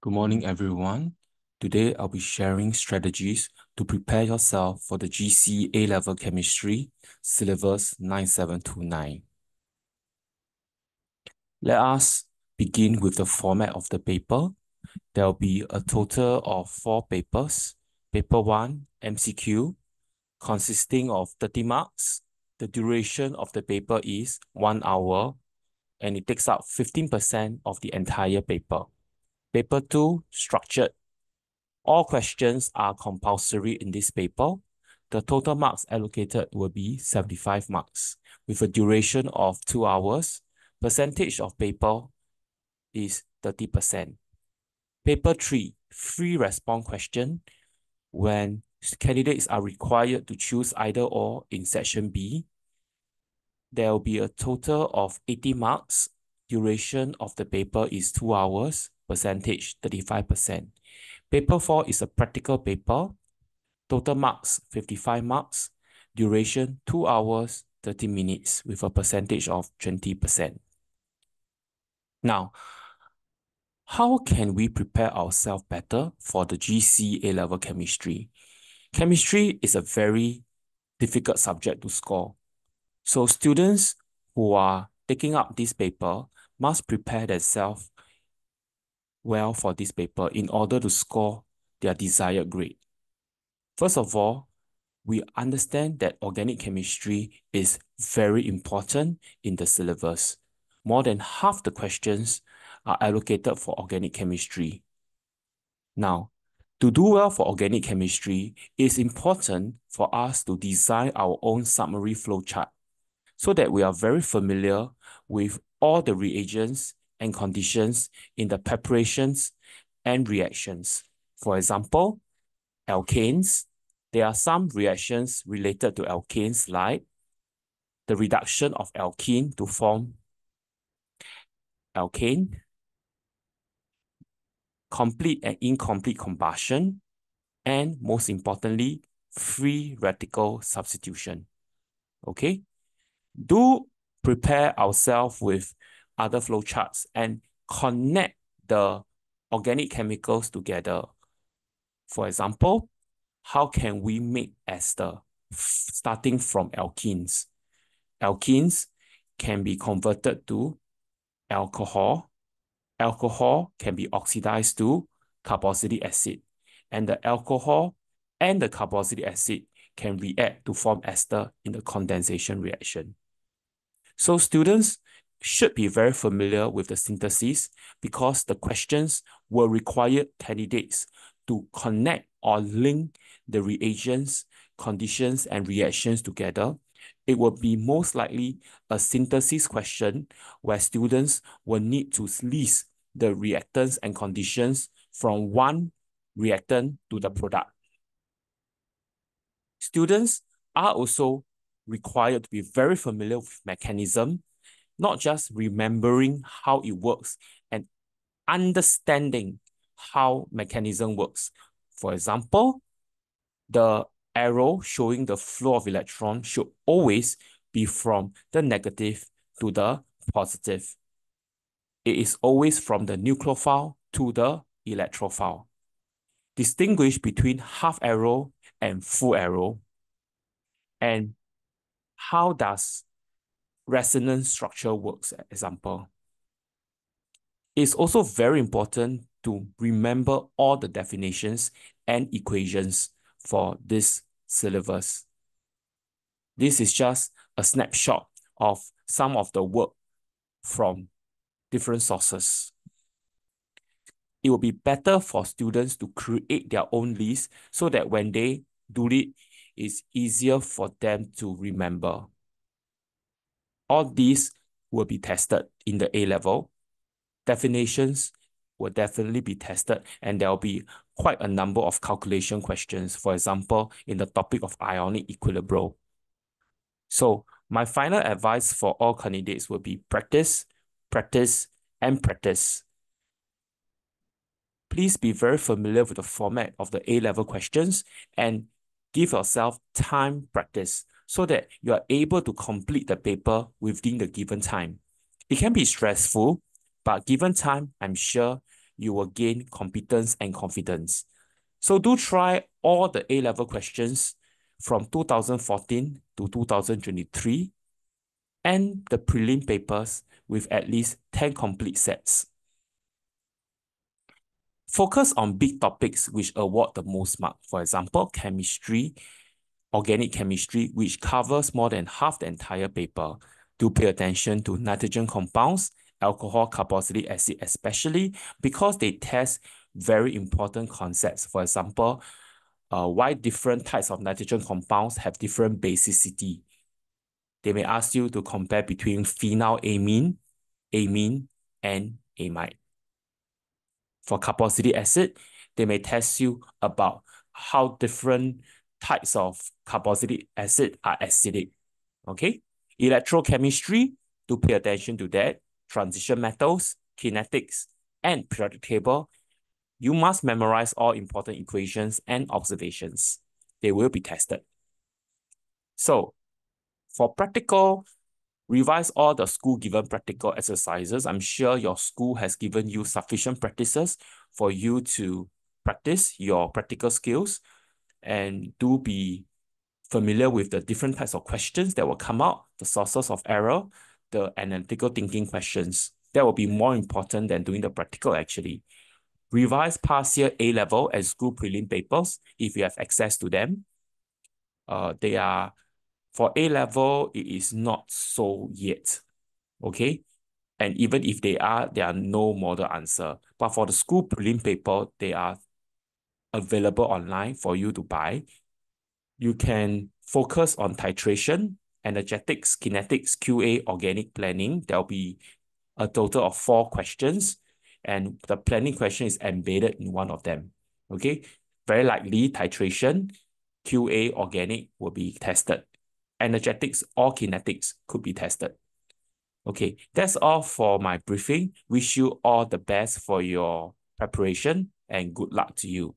Good morning, everyone. Today, I'll be sharing strategies to prepare yourself for the GC A-Level Chemistry Syllabus 9729. Let us begin with the format of the paper. There will be a total of four papers. Paper 1, MCQ, consisting of 30 marks. The duration of the paper is one hour, and it takes up 15% of the entire paper. Paper 2, structured. All questions are compulsory in this paper. The total marks allocated will be 75 marks with a duration of two hours. Percentage of paper is 30%. Paper 3, free response question. When candidates are required to choose either or in section B, there will be a total of 80 marks. Duration of the paper is two hours percentage 35%. Paper 4 is a practical paper. Total marks 55 marks. Duration 2 hours 30 minutes with a percentage of 20%. Now, how can we prepare ourselves better for the GC A-Level Chemistry? Chemistry is a very difficult subject to score. So students who are taking up this paper must prepare themselves well for this paper in order to score their desired grade. First of all, we understand that organic chemistry is very important in the syllabus. More than half the questions are allocated for organic chemistry. Now, to do well for organic chemistry, it's important for us to design our own summary flowchart so that we are very familiar with all the reagents and conditions in the preparations and reactions. For example, alkanes, there are some reactions related to alkanes like the reduction of alkene to form alkane, complete and incomplete combustion, and most importantly, free radical substitution. Okay? Do prepare ourselves with other flowcharts and connect the organic chemicals together. For example, how can we make ester starting from alkenes? Alkenes can be converted to alcohol. Alcohol can be oxidized to carboxylic acid. And the alcohol and the carboxylic acid can react to form ester in the condensation reaction. So students should be very familiar with the synthesis because the questions will require candidates to connect or link the reagents, conditions, and reactions together. It will be most likely a synthesis question where students will need to list the reactants and conditions from one reactant to the product. Students are also required to be very familiar with mechanism, not just remembering how it works and understanding how mechanism works. For example, the arrow showing the flow of electron should always be from the negative to the positive. It is always from the nucleophile to the electrophile. Distinguish between half arrow and full arrow. And how does resonance structure works, example? It's also very important to remember all the definitions and equations for this syllabus. This is just a snapshot of some of the work from different sources. It will be better for students to create their own list so that when they do it, it's easier for them to remember. All these will be tested in the A level. Definitions will definitely be tested and there will be quite a number of calculation questions, for example, in the topic of ionic equilibrium. So my final advice for all candidates will be practice, practice, and practice. Please be very familiar with the format of the A-level questions and give yourself time practice so that you are able to complete the paper within the given time. It can be stressful, But given time, I'm sure you will gain competence and confidence. So do try all the A-level questions from 2014 to 2023 and the prelim papers with at least 10 complete sets. Focus on big topics which award the most mark. For example, chemistry, organic chemistry, which covers more than half the entire paper. Do pay attention to nitrogen compounds, alcohol carboxylic acid especially, because they test very important concepts. For example, uh, why different types of nitrogen compounds have different basicity. They may ask you to compare between phenylamine, amine, and amide. For carboxylic acid, they may test you about how different types of carboxylic acid are acidic. Okay? Electrochemistry, to pay attention to that. Transition metals, kinetics, and periodic table. You must memorize all important equations and observations. They will be tested. So, for practical, revise all the school given practical exercises. I'm sure your school has given you sufficient practices for you to practice your practical skills and do be familiar with the different types of questions that will come out, the sources of error, the analytical thinking questions. That will be more important than doing the practical actually. Revise past year A-level and school prelim papers if you have access to them. Uh, they are, for A-level, it is not so yet, okay? And even if they are, there are no model answer. But for the school prelim paper, they are available online for you to buy. You can focus on titration, energetics, kinetics, QA, organic planning. There'll be a total of four questions, and the planning question is embedded in one of them. Okay, very likely titration, QA, organic will be tested. Energetics or kinetics could be tested. Okay, that's all for my briefing. Wish you all the best for your preparation and good luck to you.